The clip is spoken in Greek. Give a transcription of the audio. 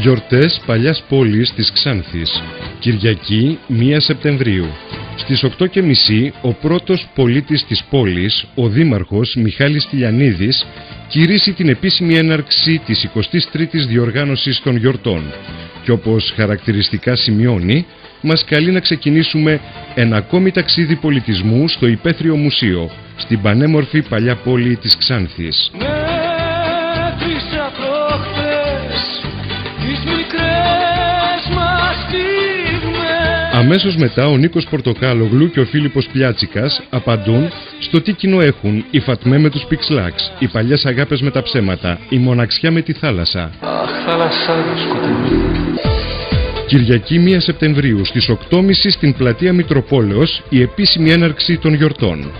Γιορτές παλιάς πόλης της Ξάνθης. Κυριακή 1 Σεπτεμβρίου. Στις 8.30 ο πρώτος πολίτης της πόλης, ο Δήμαρχος Μιχάλης Τηλιανίδης, κηρύσσει την επίσημη έναρξη της 23ης διοργάνωσης των γιορτών. Και όπως χαρακτηριστικά σημειώνει, μας καλεί να ξεκινήσουμε ένα ακόμη ταξίδι πολιτισμού στο Υπαίθριο Μουσείο, στην πανέμορφη παλιά πόλη της Ξάνθης. Αμέσως μετά ο Νίκος Πορτοκάλογλου και ο Φίλιππος Πλιάτσικας απαντούν στο τι κοινό έχουν η Φατμέ με τους Πιξλάξ, οι παλιές αγάπες με τα ψέματα, η μοναξιά με τη θάλασσα. Αχ θάλασσά σκοτεινή Κυριακή 1 Σεπτεμβρίου στις 8.30 στην πλατεία Μητροπόλεως η επίσημη έναρξη των γιορτών.